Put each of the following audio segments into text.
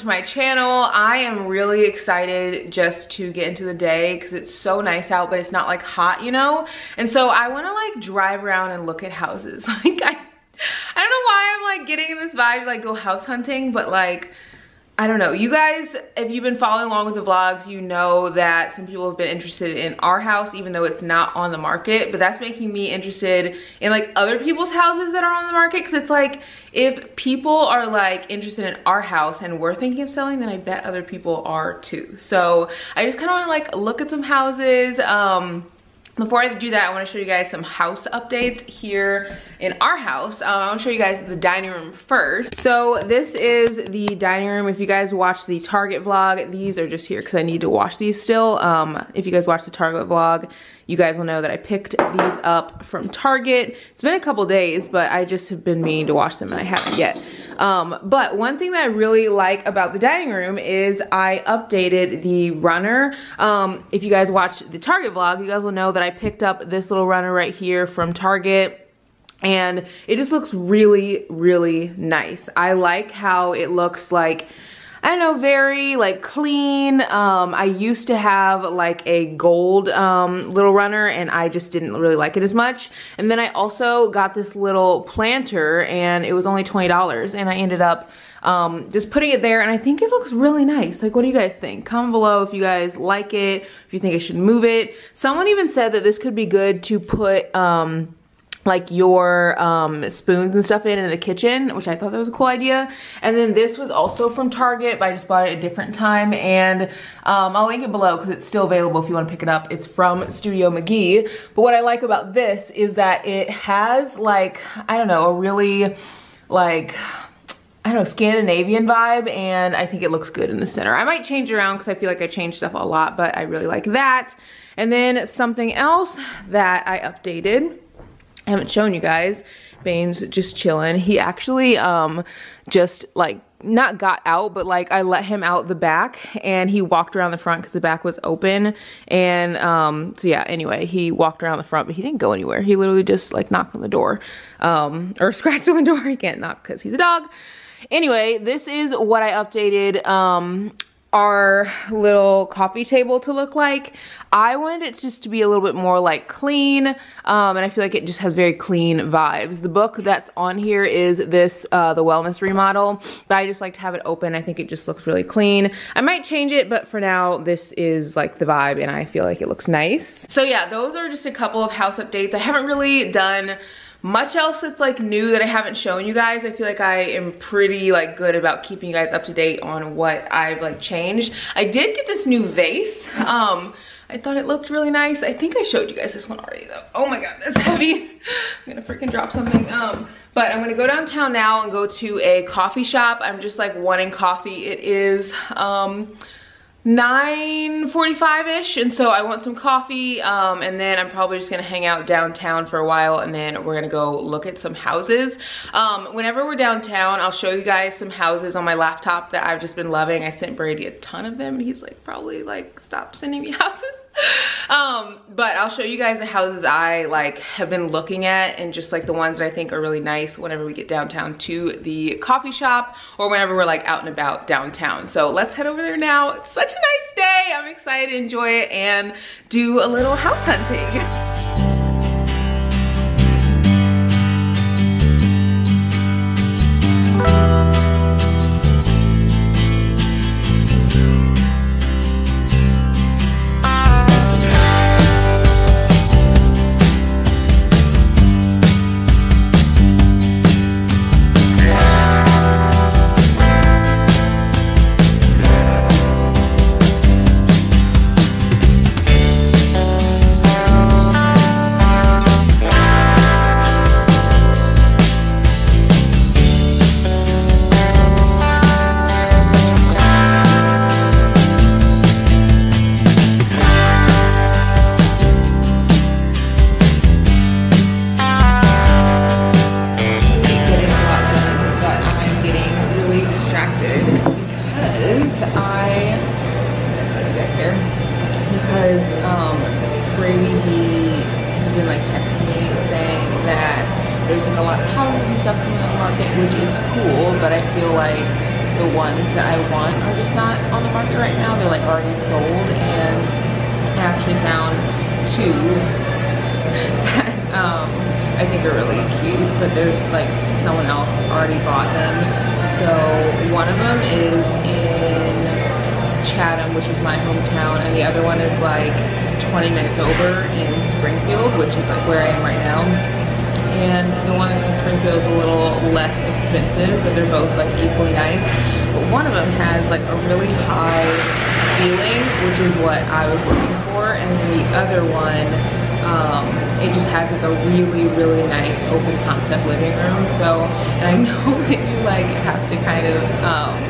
to my channel. I am really excited just to get into the day because it's so nice out, but it's not like hot, you know? And so I wanna like drive around and look at houses. Like I, I don't know why I'm like getting in this vibe to like go house hunting, but like, I don't know. You guys, if you've been following along with the vlogs, you know that some people have been interested in our house, even though it's not on the market. But that's making me interested in like other people's houses that are on the market. Cause it's like, if people are like interested in our house and we're thinking of selling, then I bet other people are too. So I just kind of want to like look at some houses. Um, before I do that, I wanna show you guys some house updates here in our house. Um, I wanna show you guys the dining room first. So this is the dining room. If you guys watch the Target vlog, these are just here because I need to wash these still. Um, if you guys watch the Target vlog, you guys will know that I picked these up from Target. It's been a couple days, but I just have been meaning to wash them and I haven't yet. Um, but one thing that I really like about the dining room is I updated the runner. Um, if you guys watch the Target vlog, you guys will know that I picked up this little runner right here from Target and it just looks really, really nice. I like how it looks like I don't know, very like clean. Um, I used to have like a gold um, little runner and I just didn't really like it as much. And then I also got this little planter and it was only $20 and I ended up um, just putting it there and I think it looks really nice. Like what do you guys think? Comment below if you guys like it, if you think I should move it. Someone even said that this could be good to put um, like your um, spoons and stuff in in the kitchen, which I thought that was a cool idea. And then this was also from Target, but I just bought it a different time. And um, I'll link it below because it's still available if you want to pick it up. It's from Studio McGee. But what I like about this is that it has like, I don't know, a really like, I don't know, Scandinavian vibe and I think it looks good in the center. I might change around because I feel like I change stuff a lot, but I really like that. And then something else that I updated I haven't shown you guys. Bane's just chilling. He actually um just like not got out, but like I let him out the back and he walked around the front because the back was open. And um, so yeah, anyway, he walked around the front, but he didn't go anywhere. He literally just like knocked on the door um, or scratched on the door. He can't knock because he's a dog. Anyway, this is what I updated. Um, our little coffee table to look like. I wanted it just to be a little bit more like clean um, and I feel like it just has very clean vibes. The book that's on here is this, uh, the wellness remodel, but I just like to have it open. I think it just looks really clean. I might change it, but for now this is like the vibe and I feel like it looks nice. So yeah, those are just a couple of house updates. I haven't really done much else that's like new that I haven't shown you guys. I feel like I am pretty like good about keeping you guys up to date on what I've like changed. I did get this new vase. Um, I thought it looked really nice. I think I showed you guys this one already though. Oh my God, that's heavy. I'm gonna freaking drop something. Um, but I'm gonna go downtown now and go to a coffee shop. I'm just like wanting coffee. It is, um, 9.45ish and so I want some coffee um, and then I'm probably just gonna hang out downtown for a while and then we're gonna go look at some houses. Um, whenever we're downtown, I'll show you guys some houses on my laptop that I've just been loving. I sent Brady a ton of them and he's like probably like stop sending me houses. um, but I'll show you guys the houses I like have been looking at and just like the ones that I think are really nice whenever we get downtown to the coffee shop or whenever we're like out and about downtown. So let's head over there now. It's such a nice day. I'm excited to enjoy it and do a little house hunting. like the ones that I want are just not on the market right now. They're like already sold and I actually found two that um, I think are really cute, but there's like someone else already bought them. So one of them is in Chatham, which is my hometown, and the other one is like 20 minutes over in Springfield, which is like where I am right now. And the one in Springfield is a little less expensive, but they're both like equally nice. But one of them has like a really high ceiling, which is what I was looking for. And then the other one, um, it just has like a really, really nice open concept living room. So, and I know that you like have to kind of um,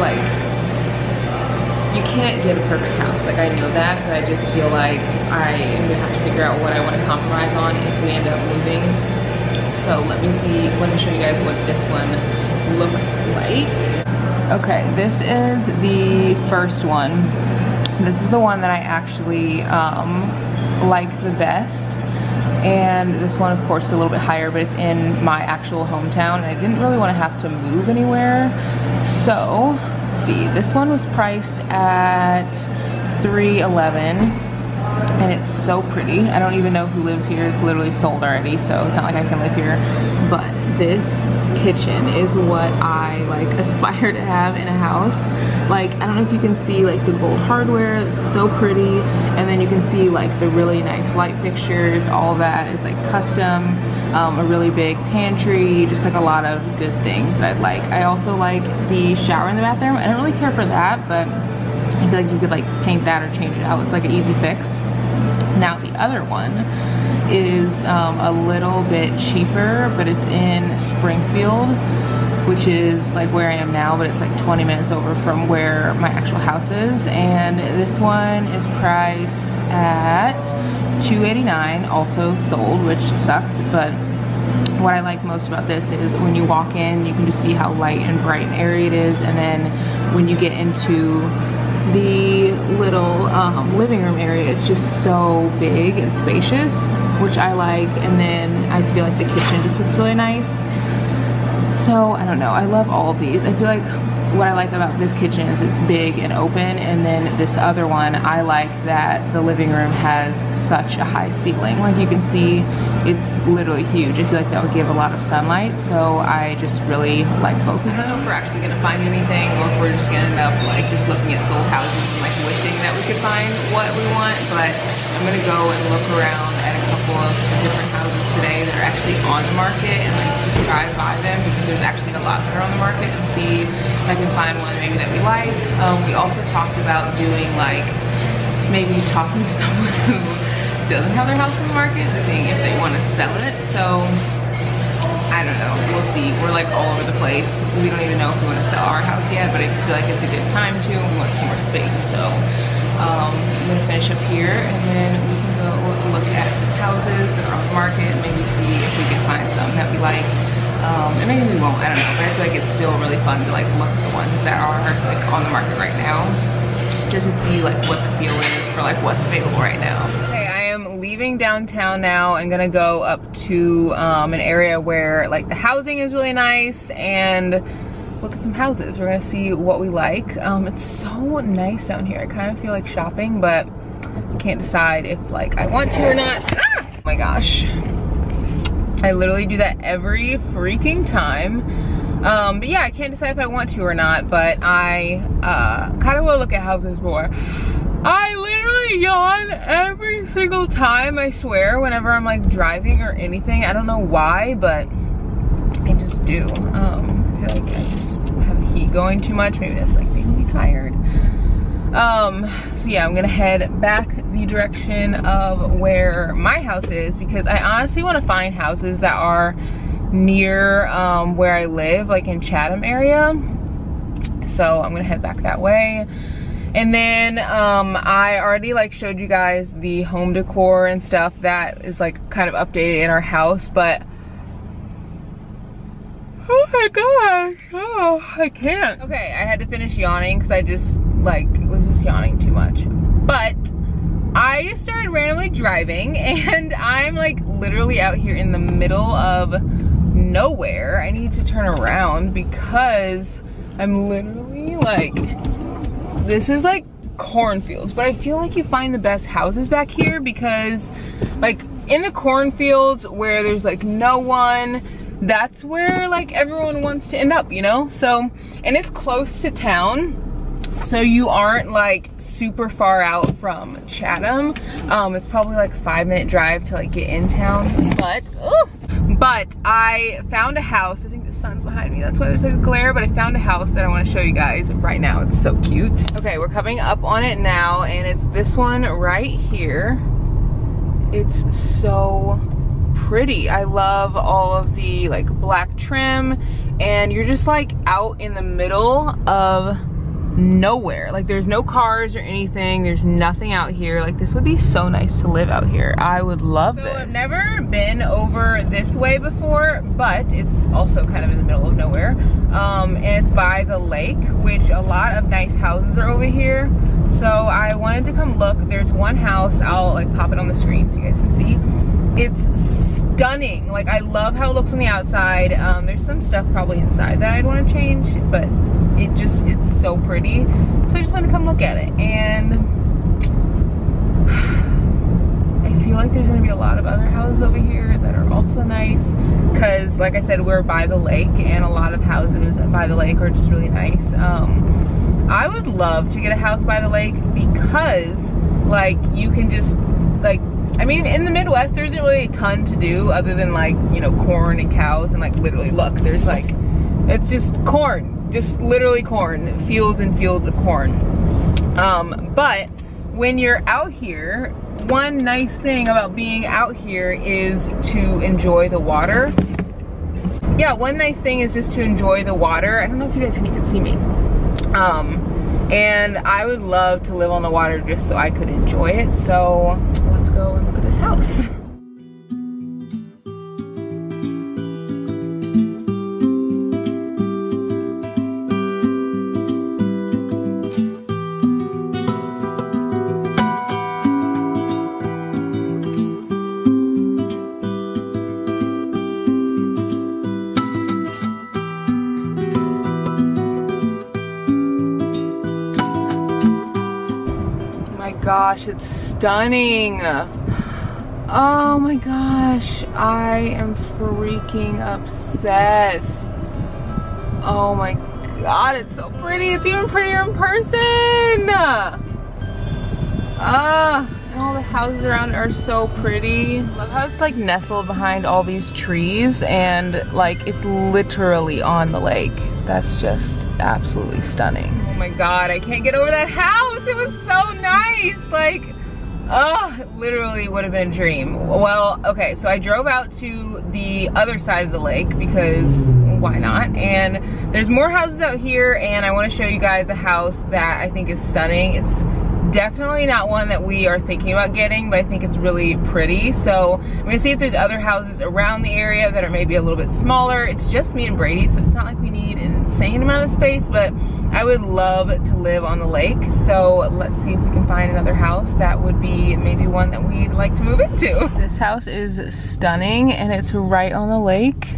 like you can't get a perfect house. Like I know that, but I just feel like I am gonna have to figure out what I want to compromise on if we end up moving. So let me see, let me show you guys what this one looks like. Okay, this is the first one. This is the one that I actually um, like the best. And this one, of course, is a little bit higher, but it's in my actual hometown. I didn't really want to have to move anywhere. So see. This one was priced at 311 and it's so pretty. I don't even know who lives here. It's literally sold already, so it's not like I can live here. But this kitchen is what I like aspire to have in a house. Like, I don't know if you can see like the gold hardware, it's so pretty. And then you can see like the really nice light fixtures, all that is like custom. Um, a really big pantry, just like a lot of good things that I'd like. I also like the shower in the bathroom. I don't really care for that, but I feel like you could like paint that or change it out. It's like an easy fix. Now the other one is um, a little bit cheaper, but it's in Springfield, which is like where I am now, but it's like 20 minutes over from where my actual house is. And this one is priced at 289 also sold, which sucks, but what I like most about this is when you walk in, you can just see how light and bright and airy it is, and then when you get into the little um, living room area, it's just so big and spacious, which I like, and then I feel like the kitchen just looks really nice. So, I don't know, I love all these. I feel like what I like about this kitchen is it's big and open and then this other one I like that the living room has such a high ceiling like you can see it's literally huge I feel like that would give a lot of sunlight so I just really like both of them. I don't know if we're actually gonna find anything or if we're just gonna end up like just looking at sold houses and like wishing that we could find what we want but I'm gonna go and look around at couple of different houses today that are actually on the market and like just drive by them because there's actually a lot that are on the market and see if I can find one maybe that we like. Um, we also talked about doing like maybe talking to someone who doesn't have their house on the market and seeing if they want to sell it. So I don't know, we'll see. We're like all over the place. We don't even know if we want to sell our house yet, but I just feel like it's a good time to. We want some more space. So um, I'm gonna finish up here and then we can look at houses that are the market, maybe see if we can find some that we like. Um, and maybe we won't, I don't know, but I feel like it's still really fun to like look at the ones that are like on the market right now just to see like what the feel is for like what's available right now. Okay, I am leaving downtown now and gonna go up to um, an area where like the housing is really nice and look at some houses. We're gonna see what we like. Um, it's so nice down here. I kind of feel like shopping, but can't decide if like I want to or not. Ah! Oh my gosh. I literally do that every freaking time. Um, but yeah, I can't decide if I want to or not, but I uh, kind of to look at houses more. I literally yawn every single time, I swear, whenever I'm like driving or anything. I don't know why, but I just do. Um, I feel like I just have heat going too much. Maybe that's like making me tired. Um, so yeah, I'm gonna head back the direction of where my house is because I honestly want to find houses that are near um, where I live, like in Chatham area. So I'm gonna head back that way. And then um, I already like showed you guys the home decor and stuff that is like kind of updated in our house, but oh my gosh, oh, I can't. Okay, I had to finish yawning because I just like was just yawning too much. But I just started randomly driving and I'm like literally out here in the middle of nowhere. I need to turn around because I'm literally like, this is like cornfields, but I feel like you find the best houses back here because like in the cornfields where there's like no one, that's where like everyone wants to end up, you know? So, and it's close to town. So you aren't like super far out from Chatham. Um, it's probably like a five minute drive to like get in town, but, ooh, but I found a house. I think the sun's behind me. That's why there's like a glare, but I found a house that I wanna show you guys right now. It's so cute. Okay, we're coming up on it now and it's this one right here. It's so pretty. I love all of the like black trim and you're just like out in the middle of nowhere. Like there's no cars or anything. There's nothing out here. Like this would be so nice to live out here. I would love so this. I've never been over this way before, but it's also kind of in the middle of nowhere. Um, and it's by the lake, which a lot of nice houses are over here. So I wanted to come look. There's one house, I'll like pop it on the screen so you guys can see. It's stunning. Like I love how it looks on the outside. Um, there's some stuff probably inside that I'd want to change, but it just, it's so pretty. So I just wanted to come look at it. And I feel like there's gonna be a lot of other houses over here that are also nice. Cause like I said, we're by the lake and a lot of houses by the lake are just really nice. Um, I would love to get a house by the lake because like you can just like I mean, in the Midwest, there isn't really a ton to do other than like, you know, corn and cows and like literally look, there's like, it's just corn, just literally corn, fields and fields of corn. Um, but when you're out here, one nice thing about being out here is to enjoy the water. Yeah, one nice thing is just to enjoy the water. I don't know if you guys can even see me. Um, and I would love to live on the water just so I could enjoy it. So let's go and look at this house. gosh, it's stunning. Oh my gosh, I am freaking obsessed. Oh my god, it's so pretty. It's even prettier in person. Ah, all the houses around are so pretty. Love how it's like nestled behind all these trees and like it's literally on the lake. That's just absolutely stunning. Oh my god, I can't get over that house. It was so nice. Like, oh, literally would have been a dream. Well, okay, so I drove out to the other side of the lake because why not? And there's more houses out here and I want to show you guys a house that I think is stunning. It's definitely not one that we are thinking about getting, but I think it's really pretty. So I'm gonna see if there's other houses around the area that are maybe a little bit smaller. It's just me and Brady, so it's not like we need an insane amount of space, but I would love to live on the lake. So let's see if we can find another house that would be maybe one that we'd like to move into. This house is stunning and it's right on the lake.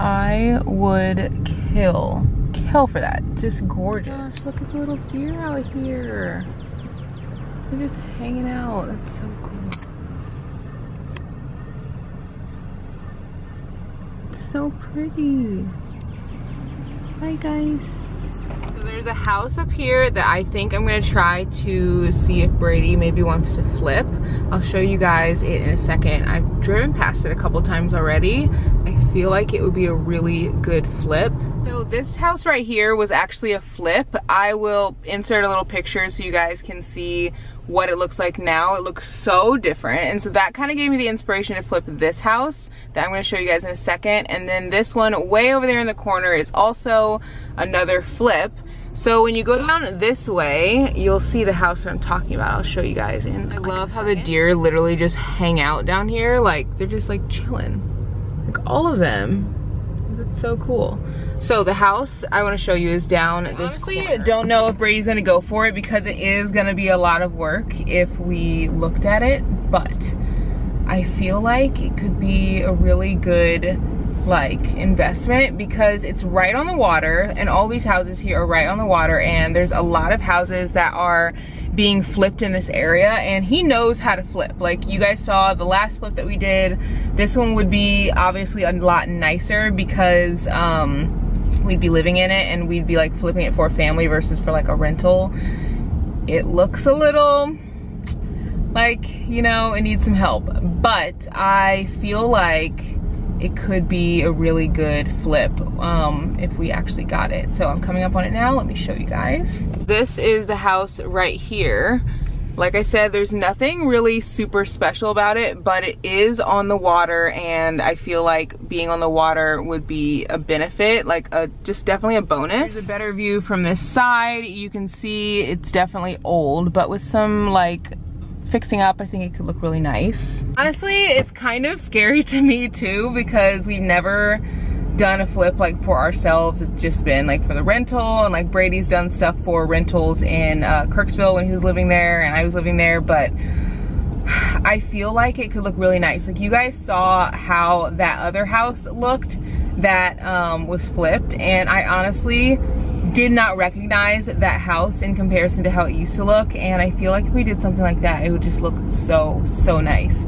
I would kill, kill for that. Just gorgeous. Gosh, look at the little deer out here. They're just hanging out. That's so cool. It's so pretty. Hi guys. So there's a house up here that I think I'm gonna try to see if Brady maybe wants to flip. I'll show you guys it in a second. I've driven past it a couple times already. I feel like it would be a really good flip. So this house right here was actually a flip. I will insert a little picture so you guys can see what it looks like now. It looks so different. And so that kind of gave me the inspiration to flip this house that I'm going to show you guys in a second. And then this one way over there in the corner is also another flip. So when you go down this way, you'll see the house that I'm talking about. I'll show you guys. And I love how the deer literally just hang out down here. Like they're just like chilling. Like all of them. That's so cool. So the house I want to show you is down this Honestly, corner. don't know if Brady's going to go for it because it is going to be a lot of work if we looked at it, but I feel like it could be a really good like investment because it's right on the water and all these houses here are right on the water and there's a lot of houses that are being flipped in this area and he knows how to flip like you guys saw the last flip that we did this one would be obviously a lot nicer because um we'd be living in it and we'd be like flipping it for a family versus for like a rental it looks a little like you know it needs some help but i feel like it could be a really good flip um, if we actually got it. So I'm coming up on it now. Let me show you guys. This is the house right here. Like I said, there's nothing really super special about it, but it is on the water and I feel like being on the water would be a benefit, like a just definitely a bonus. Here's a better view from this side. You can see it's definitely old, but with some like fixing up, I think it could look really nice. Honestly, it's kind of scary to me too because we've never done a flip like for ourselves. It's just been like for the rental and like Brady's done stuff for rentals in uh, Kirksville when he was living there and I was living there, but I feel like it could look really nice. Like you guys saw how that other house looked that um, was flipped and I honestly did not recognize that house in comparison to how it used to look and I feel like if we did something like that it would just look so so nice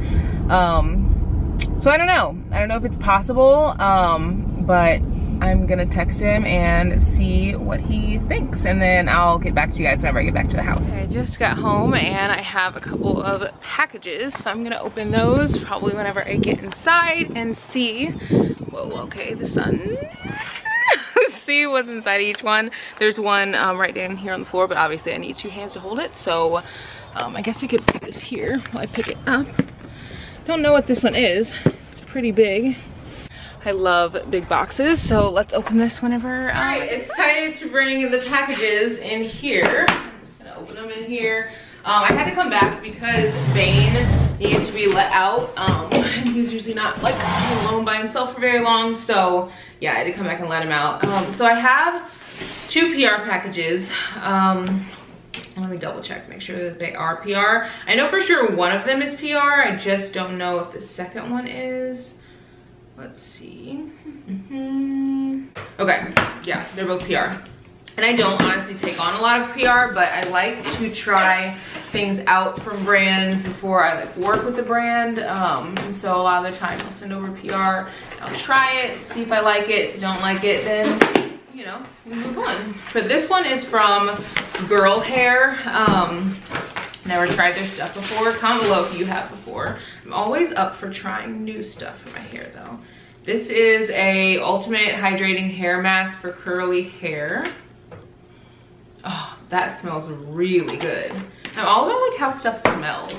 um, so I don't know I don't know if it's possible um, but I'm gonna text him and see what he thinks and then I'll get back to you guys whenever I get back to the house. I just got home and I have a couple of packages so I'm gonna open those probably whenever I get inside and see whoa okay the sun see what's inside each one. There's one um, right down here on the floor, but obviously I need two hands to hold it. So um, I guess I could put this here while I pick it up. Don't know what this one is. It's pretty big. I love big boxes, so let's open this whenever. Um, All right, excited to bring the packages in here. I'm just gonna open them in here. Um, I had to come back because Bane needed to be let out. Um, he's usually not like alone by himself for very long, so yeah, I had to come back and let him out. Um, so I have two PR packages. Um, let me double check, make sure that they are PR. I know for sure one of them is PR. I just don't know if the second one is. Let's see. okay, yeah, they're both PR. And I don't honestly take on a lot of PR, but I like to try things out from brands before I like work with the brand. Um, and so a lot of the time I'll send over PR, I'll try it, see if I like it. Don't like it, then, you know, we move on. But this one is from Girl Hair. Um, never tried their stuff before. Comment below if you have before. I'm always up for trying new stuff for my hair though. This is a ultimate hydrating hair mask for curly hair. Oh, that smells really good. I'm all about like how stuff smells.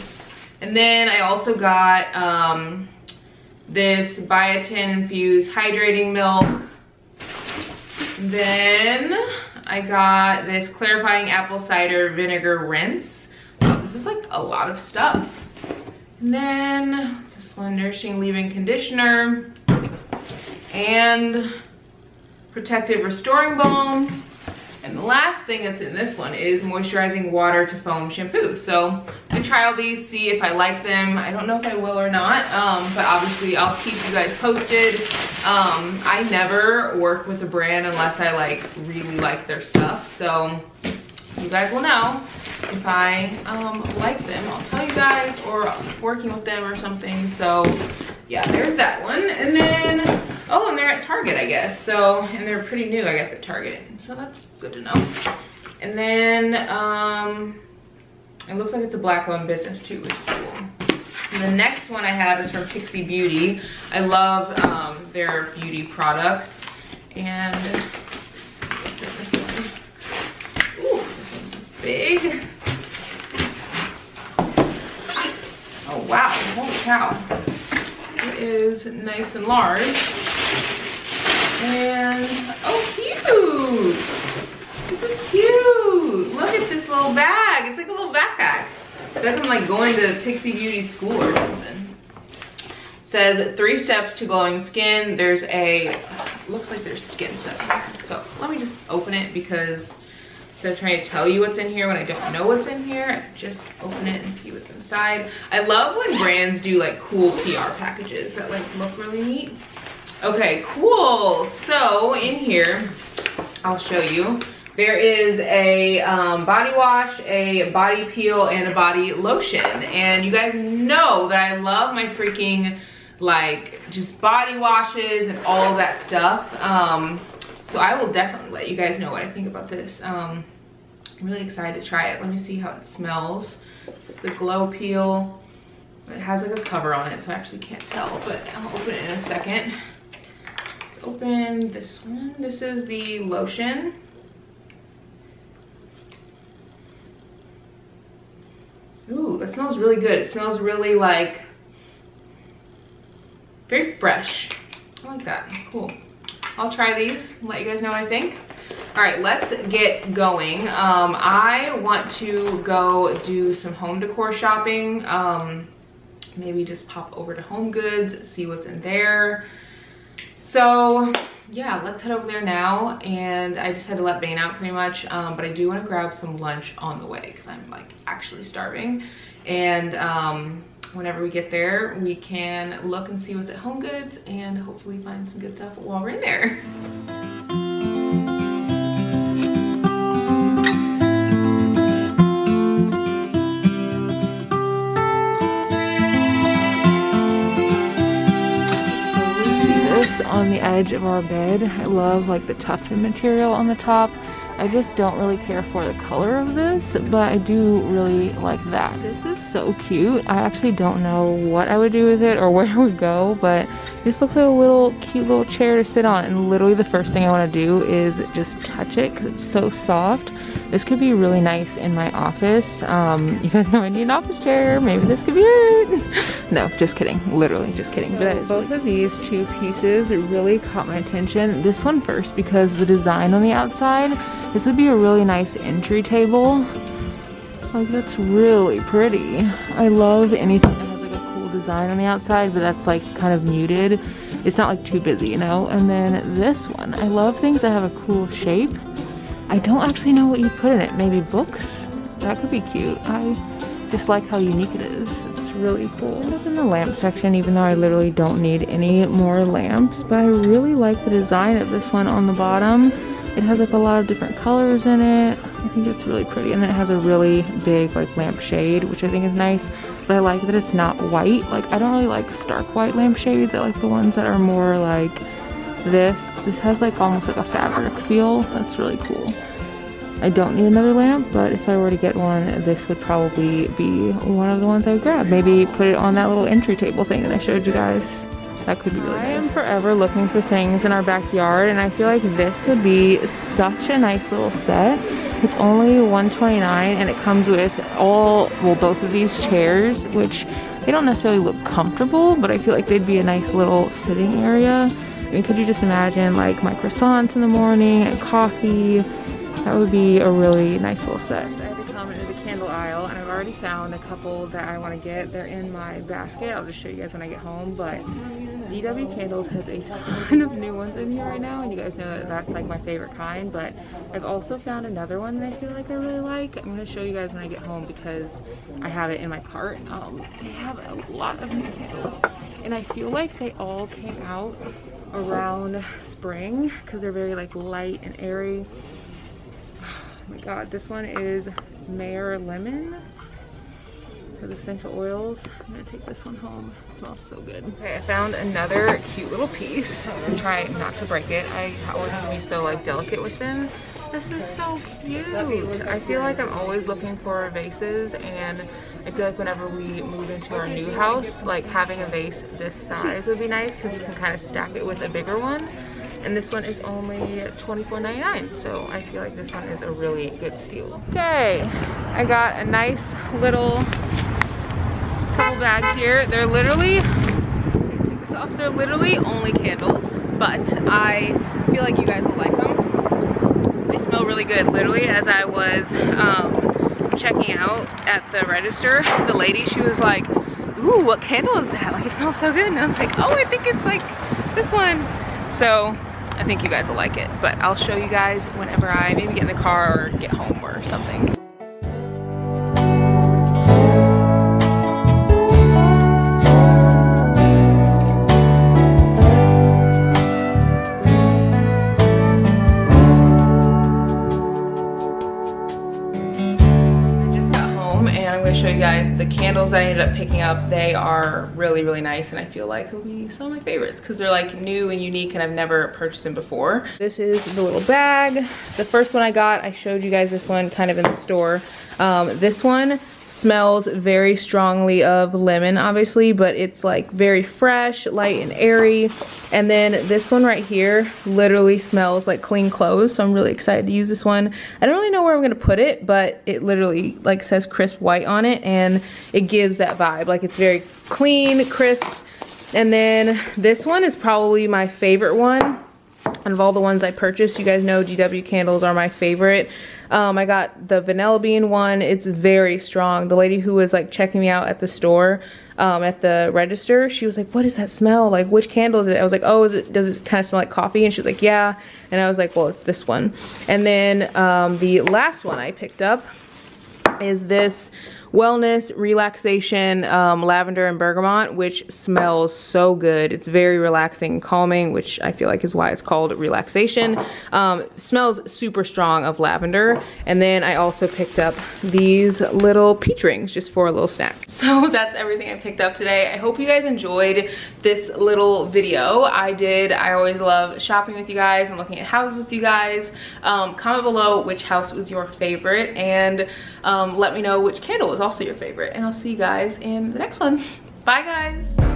And then I also got um, this biotin infused hydrating milk. Then I got this clarifying apple cider vinegar rinse. This is like a lot of stuff. And then what's this one? Nourishing leave-in conditioner and protective restoring balm. And the last thing that's in this one is moisturizing water to foam shampoo. So I'm gonna try all these, see if I like them. I don't know if I will or not, um, but obviously I'll keep you guys posted. Um, I never work with a brand unless I like really like their stuff. So you guys will know if I um, like them. I'll tell you guys or working with them or something. So yeah, there's that one. And then, oh, and they're at Target, I guess. So, and they're pretty new, I guess, at Target. So that's good to know. And then, um, it looks like it's a black owned business too, which is cool. And the next one I have is from Pixi Beauty. I love um, their beauty products. And this one. Ooh, this one's big. Oh wow, holy cow It is nice and large. And, oh cute! This is cute! Look at this little bag. It's like a little backpack. That's I'm like going to Pixi Beauty school or something. It says three steps to glowing skin. There's a, looks like there's skin stuff. So let me just open it because instead of trying to tell you what's in here when I don't know what's in here, just open it and see what's inside. I love when brands do like cool PR packages that like look really neat. Okay, cool. So in here, I'll show you. There is a um, body wash, a body peel, and a body lotion. And you guys know that I love my freaking like just body washes and all that stuff. Um, so I will definitely let you guys know what I think about this. Um, Really excited to try it. Let me see how it smells. Is the Glow Peel. It has like a cover on it, so I actually can't tell, but I'll open it in a second. Let's open this one. This is the lotion. Ooh, that smells really good. It smells really like, very fresh. I like that, cool. I'll try these, let you guys know what I think. All right, let's get going. Um, I want to go do some home decor shopping. Um, maybe just pop over to Home Goods, see what's in there. So yeah, let's head over there now. And I just had to let Bane out pretty much. Um, but I do want to grab some lunch on the way because I'm like actually starving. And um, whenever we get there, we can look and see what's at Home Goods and hopefully find some good stuff while we're in there. On the edge of our bed. I love like the tufted material on the top. I just don't really care for the color of this, but I do really like that. This is so cute. I actually don't know what I would do with it or where it would go, but this looks like a little cute little chair to sit on. And literally the first thing I want to do is just touch it because it's so soft. This could be really nice in my office. Um, you guys know I need an office chair. Maybe this could be it. no, just kidding. Literally just kidding. But both of these two pieces really caught my attention. This one first because the design on the outside this would be a really nice entry table. Like that's really pretty. I love anything that has like a cool design on the outside, but that's like kind of muted. It's not like too busy, you know? And then this one, I love things that have a cool shape. I don't actually know what you put in it. Maybe books? That could be cute. I just like how unique it is. It's really cool. Look in the lamp section, even though I literally don't need any more lamps, but I really like the design of this one on the bottom. It has like a lot of different colors in it. I think it's really pretty. And then it has a really big like lampshade, which I think is nice. But I like that it's not white. Like I don't really like stark white lampshades. I like the ones that are more like this. This has like almost like a fabric feel. That's really cool. I don't need another lamp, but if I were to get one, this would probably be one of the ones I would grab. Maybe put it on that little entry table thing that I showed you guys. That could be really I am forever looking for things in our backyard and I feel like this would be such a nice little set. It's only 129 and it comes with all, well both of these chairs, which they don't necessarily look comfortable, but I feel like they'd be a nice little sitting area. I mean, could you just imagine like my croissants in the morning and coffee? That would be a really nice little set already found a couple that I want to get. They're in my basket. I'll just show you guys when I get home. But DW Candles has a ton of new ones in here right now and you guys know that that's like my favorite kind. But I've also found another one that I feel like I really like. I'm going to show you guys when I get home because I have it in my cart. Um, they have a lot of new candles and I feel like they all came out around spring because they're very like light and airy. Oh my god, this one is Meyer Lemon for the essential oils. I'm gonna take this one home. It smells so good. Okay, I found another cute little piece. I'm gonna try not to break it. I always have to be so like delicate with them. This is so cute. I feel like I'm always looking for vases and I feel like whenever we move into our new house, like having a vase this size would be nice because you can kind of stack it with a bigger one and this one is only $24.99 so I feel like this one is a really good steal. Okay, I got a nice little couple bags here. They're literally, take this off, they're literally only candles but I feel like you guys will like them. They smell really good. Literally as I was um, checking out at the register, the lady, she was like, ooh, what candle is that? Like it smells so good. And I was like, oh, I think it's like this one. So I think you guys will like it, but I'll show you guys whenever I maybe get in the car or get home or something. The candles that I ended up picking up. They are really, really nice and I feel like they'll be some of my favorites because they're like new and unique and I've never purchased them before. This is the little bag. The first one I got, I showed you guys this one kind of in the store. Um, this one smells very strongly of lemon obviously but it's like very fresh light and airy. And then this one right here literally smells like clean clothes so i'm really excited to use this one. I don't really know where i'm gonna put it but it literally like says crisp white on it and it gives that vibe. Like it's very clean crisp. And then this one is probably my favorite one out of all the ones I purchased, you guys know DW candles are my favorite. Um, I got the vanilla bean one. It's very strong. The lady who was like checking me out at the store, um, at the register, she was like, what is that smell? Like, which candle is it? I was like, oh, is it, does it kind of smell like coffee? And she was like, yeah. And I was like, well, it's this one. And then um, the last one I picked up is this wellness, relaxation, um, lavender and bergamot, which smells so good. It's very relaxing and calming, which I feel like is why it's called relaxation. Um, smells super strong of lavender. And then I also picked up these little peach rings just for a little snack. So that's everything I picked up today. I hope you guys enjoyed this little video. I did, I always love shopping with you guys and looking at houses with you guys. Um, comment below which house was your favorite and um, let me know which candle was also your favorite. And I'll see you guys in the next one. Bye guys.